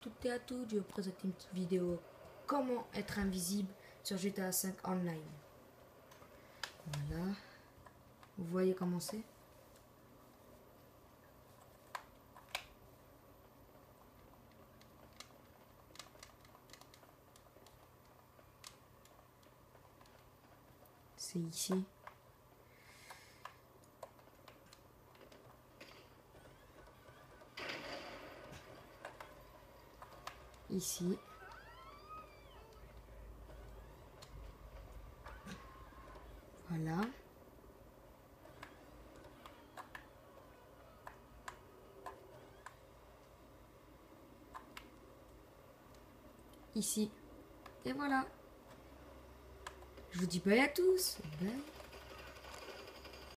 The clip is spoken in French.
toutes et à tous, je vous présenter une petite vidéo comment être invisible sur GTA 5 Online. Voilà. Vous voyez comment c'est? C'est ici. Ici. Voilà. Ici. Et voilà. Je vous dis bye à tous. Bye.